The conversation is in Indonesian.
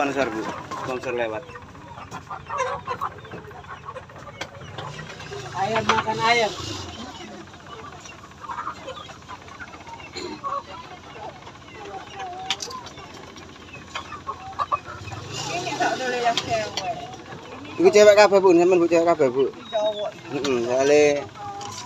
sponsor bu sponsor lewat Ayam makan ayam. Ini cewek. Iku cewek kabeh bu, sampean bu cewek kabeh bu. Cowok. Ya. Heeh,